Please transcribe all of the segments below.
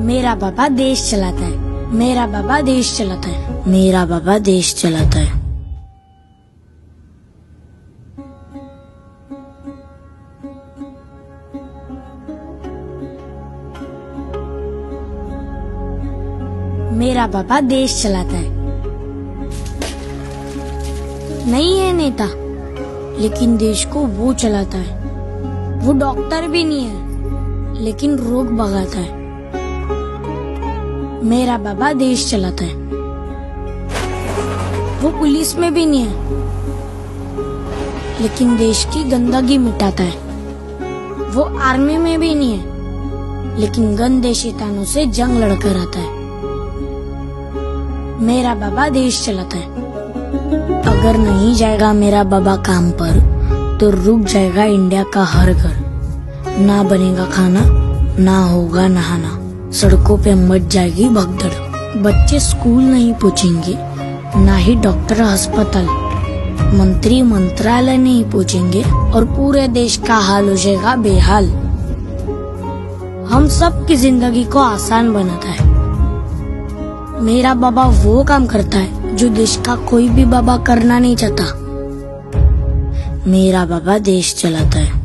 मेरा बाबा देश चलाता है। मेरा बाबा देश चलाता है। मेरा बाबा देश चलाता है। मेरा बाबा देश चलाता है। नहीं है नेता, लेकिन देश को वो चलाता है। वो डॉक्टर भी नहीं है, लेकिन रोग भगाता है। मेरा बाबा देश चलाता है। वो पुलिस में भी नहीं है, लेकिन देश की गंदगी मिटाता है। वो आर्मी में भी नहीं है, लेकिन गंदे शैतानों से जंग लड़कर आता है। मेरा बाबा देश चलाता है। अगर नहीं जाएगा मेरा बाबा काम पर तो रुक जाएगा इंडिया का हर घर। ना बनेगा खाना, ना होगा नहाना। सड़कों पे मच जाएगी भगदड़। बच्चे स्कूल नहीं पूछेंगे ना ही डॉक्टर अस्पताल। मंत्री मंत्रालय नहीं पूछेंगे और पूरे देश का हाल हो जाएगा बेहाल। हम सब की ज़िंदगी को आसान बनाता है। मेरा बाबा वो काम करता है जो देश का कोई भी बाबा करना नहीं चाहता। मेरा बाबा देश चलाता है।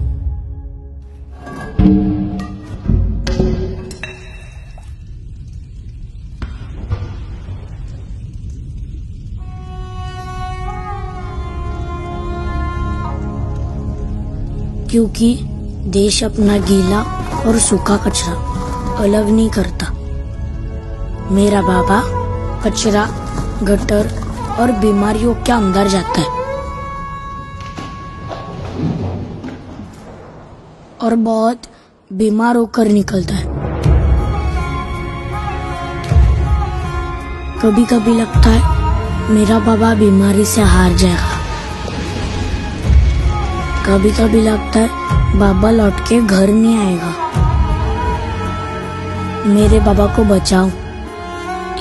क्योंकि देश अपना गीला और सूखा कचरा अलग नहीं करता। मेरा बाबा कचरा, गटर और बीमारियों के अंदर जाता है। और बहुत बीमार होकर निकलता है। कभी कभी लगता है मेरा बाबा बीमारी से हार जाएगा। कभी कभी लगता है, बाबा लौट के घर नहीं आएगा। मेरे बाबा को बचाओ।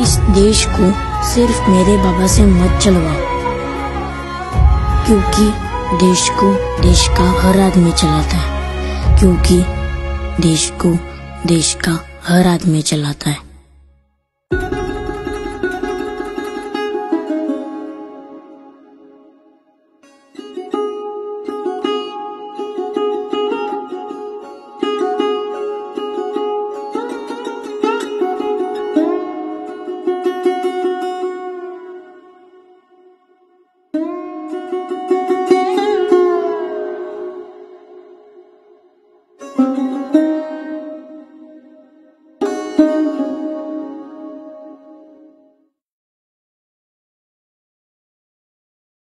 इस देश को सिर्फ़ मेरे बाबा से मत चलवाओ। क्योंकि देश को देश का हर आदमी चलाता है। क्योंकि देश को देश का हर आदमी चलाता है।